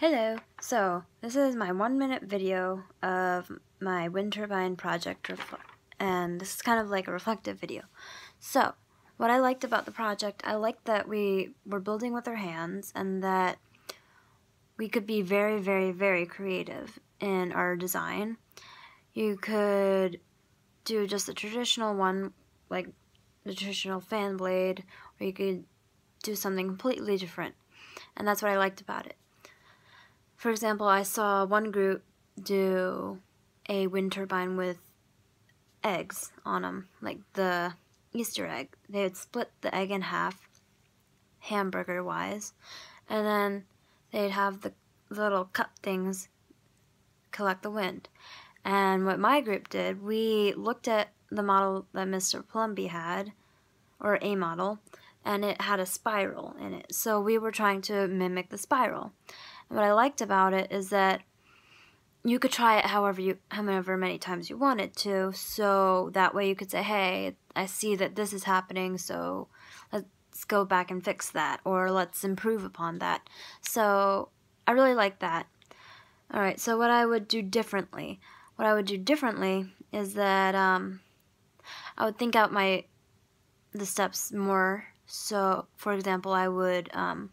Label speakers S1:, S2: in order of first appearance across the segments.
S1: Hello, so this is my one minute video of my wind turbine project and this is kind of like a reflective video. So, what I liked about the project, I liked that we were building with our hands and that we could be very, very, very creative in our design. You could do just a traditional one, like the traditional fan blade, or you could do something completely different. And that's what I liked about it. For example, I saw one group do a wind turbine with eggs on them, like the Easter egg. They would split the egg in half, hamburger wise, and then they'd have the little cup things collect the wind. And what my group did, we looked at the model that Mr. Plumby had, or a model, and it had a spiral in it. So we were trying to mimic the spiral. What I liked about it is that you could try it however you however many times you wanted to. So that way you could say hey i see that this is happening so let's go back and fix that or let's improve upon that. So i really like that. All right so what i would do differently what i would do differently is that um, i would think out my the steps more. So for example i would um,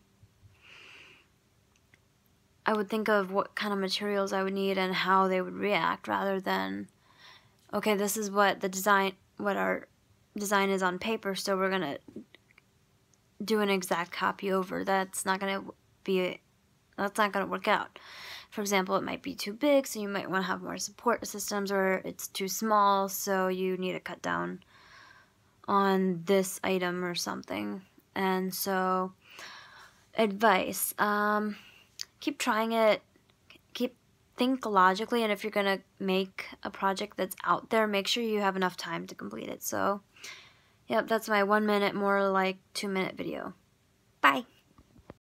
S1: I would think of what kind of materials I would need and how they would react rather than, okay, this is what the design, what our design is on paper, so we're going to do an exact copy over. That's not going to be, that's not going to work out. For example, it might be too big, so you might want to have more support systems, or it's too small, so you need to cut down on this item or something. And so, advice. Um, keep trying it. Keep think logically, and if you're gonna make a project that's out there, make sure you have enough time to complete it. So, yep, that's my one minute, more like two minute video. Bye.